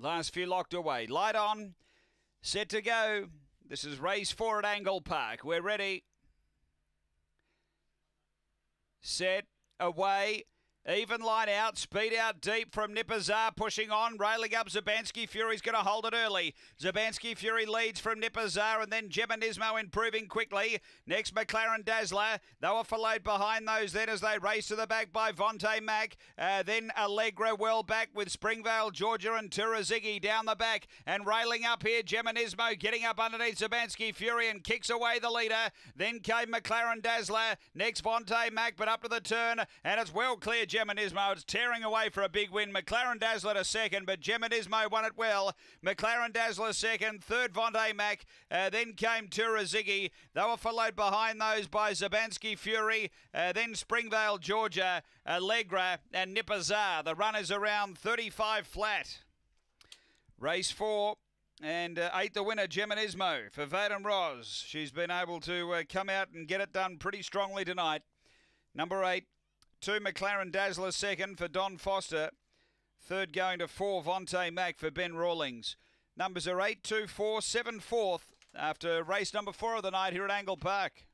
Last few locked away. Light on. Set to go. This is race four at Angle Park. We're ready. Set. Away. Even line out, speed out deep from Nipazar, pushing on, railing up Zabansky Fury's going to hold it early. Zabansky Fury leads from Nipazar and then Gemanismo improving quickly. Next, McLaren Dazzler. They were followed behind those then as they race to the back by Vontae Mack. Uh, then Allegra well back with Springvale, Georgia and Turazigi down the back and railing up here. Gemanismo getting up underneath Zabansky Fury and kicks away the leader. Then came McLaren Dazzler. Next, Vontae Mack, but up to the turn and it's well clear. Gemanismo. It's tearing away for a big win. McLaren Dazzler to second, but Gemanismo won it well. McLaren Dazzler second, third Vontae Mack. Uh, then came Turazigi. They were followed behind those by Zabansky Fury. Uh, then Springvale, Georgia, Allegra, and Nipazar. The runners around 35 flat. Race four. And uh, eight, the winner, Gemanismo for Vaden Ros. She's been able to uh, come out and get it done pretty strongly tonight. Number eight, Two McLaren Dazzler second for Don Foster. Third going to four Vontae Mack for Ben Rawlings. Numbers are eight, two, four, seven, fourth after race number four of the night here at Angle Park.